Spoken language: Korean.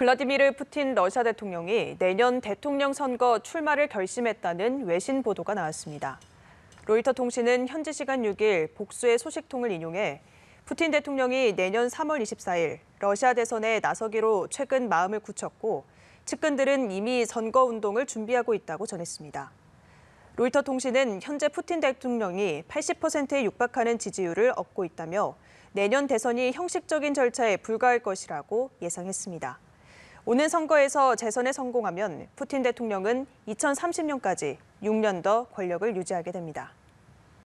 블라디미르 푸틴 러시아 대통령이 내년 대통령 선거 출마를 결심했다는 외신 보도가 나왔습니다. 로이터 통신은 현지 시간 6일 복수의 소식통을 인용해 푸틴 대통령이 내년 3월 24일 러시아 대선에 나서기로 최근 마음을 굳혔고 측근들은 이미 선거 운동을 준비하고 있다고 전했습니다. 로이터 통신은 현재 푸틴 대통령이 80%에 육박하는 지지율을 얻고 있다며 내년 대선이 형식적인 절차에 불과할 것이라고 예상했습니다. 오는 선거에서 재선에 성공하면 푸틴 대통령은 2030년까지 6년 더 권력을 유지하게 됩니다.